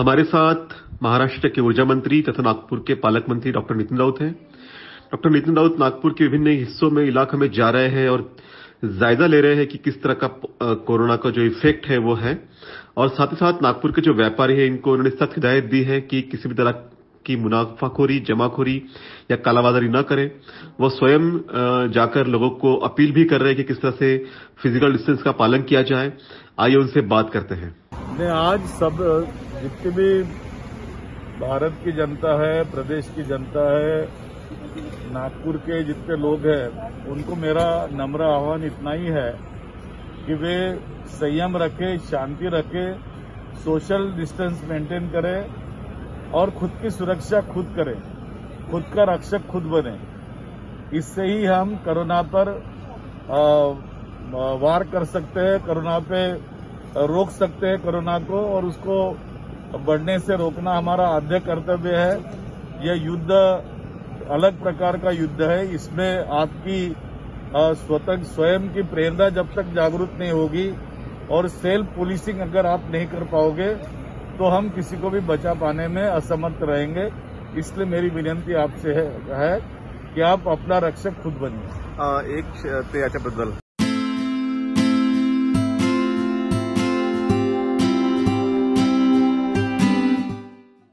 हमारे साथ महाराष्ट्र के ऊर्जा मंत्री तथा नागपुर के पालक मंत्री डॉक्टर नितिन राउत हैं। डॉक्टर नितिन राउत नागपुर के विभिन्न हिस्सों में, इलाकों में जा रहे हैं और जायजा ले रहे हैं कि किस तरह का कोरोना का जो इफ़ेक्ट है वो है। और साथ ही साथ नागपुर के जो व्यापारी हैं, इनको उन्होंने सख्त हिदायत दी है कि किसी भी तरह की मुनाफाखोरी, जमाखोरी या कालाबाजारी न करें। वो स्वयं जाकर लोगों को अपील भी कर रहे हैं कि किस तरह से फ़िज़िकल डिस्टेंस का पालन किया जाए। आइए उनसे बात करते हैं। आज सब जितनी भी भारत की जनता है, प्रदेश की जनता है, नागपुर के जितने लोग हैं, उनको मेरा नम्र आह्वान इतना ही है कि वे संयम रखें, शांति रखें सोशल डिस्टेंस मेंटेन करें और खुद की सुरक्षा खुद करें, खुद का रक्षक खुद बने। इससे ही हम कोरोना पर वार कर सकते हैं, कोरोना पे रोक सकते हैं कोरोना को और उसको बढ़ने से रोकना हमारा आद्य कर्तव्य है। यह युद्ध अलग प्रकार का युद्ध है। इसमें आपकी स्वतंत्र स्वयं की प्रेरणा जब तक जागरूक नहीं होगी और सेल्फ पुलिसिंग अगर आप नहीं कर पाओगे तो हम किसी को भी बचा पाने में असमर्थ रहेंगे। इसलिए मेरी विनंती आपसे है, है की आप आपला रक्षक खुद बनिए। एक याच्याबद्दल